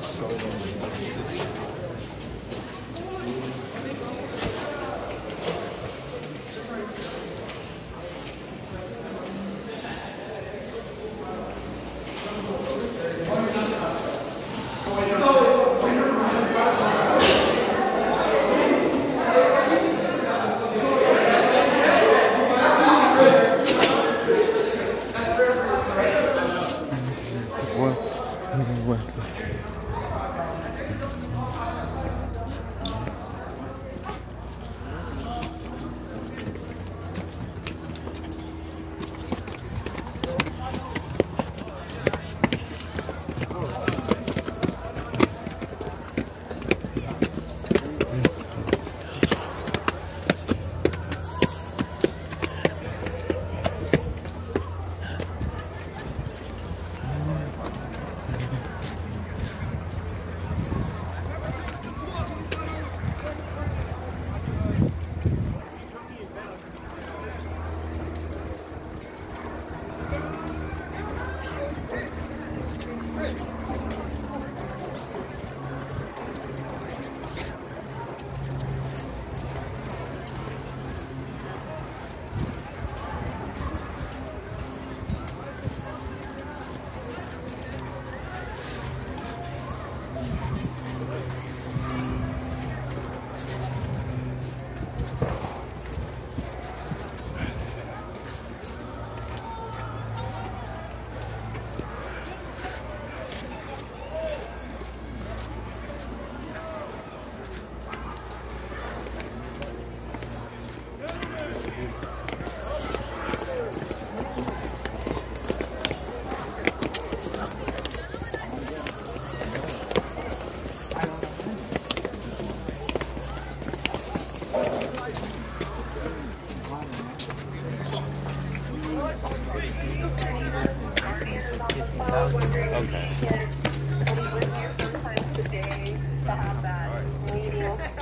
Salve.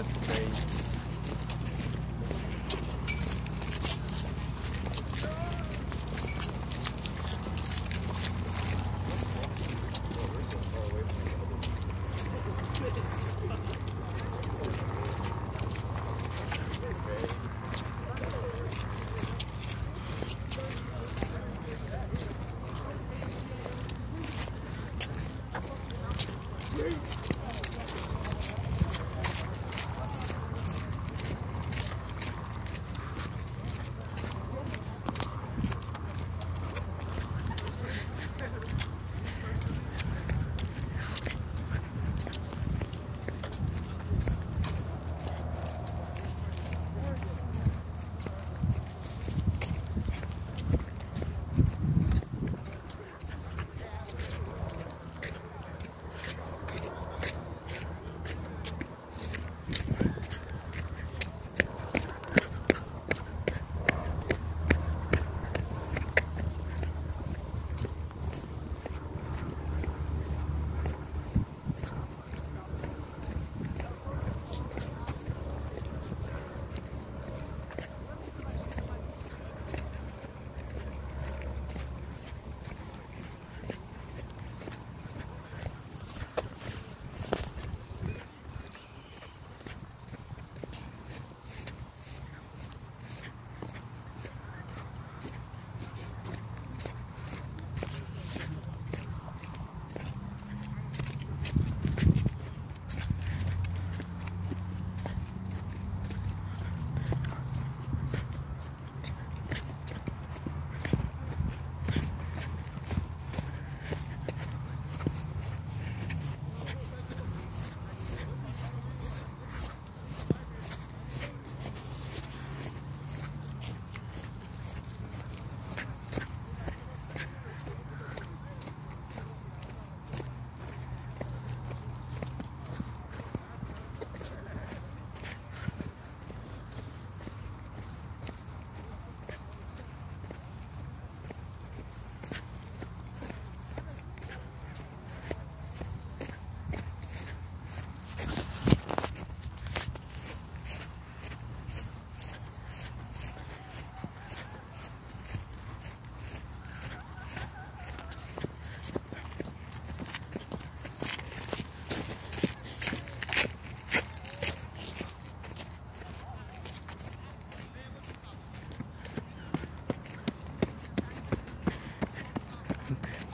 That's crazy.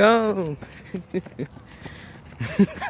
Go.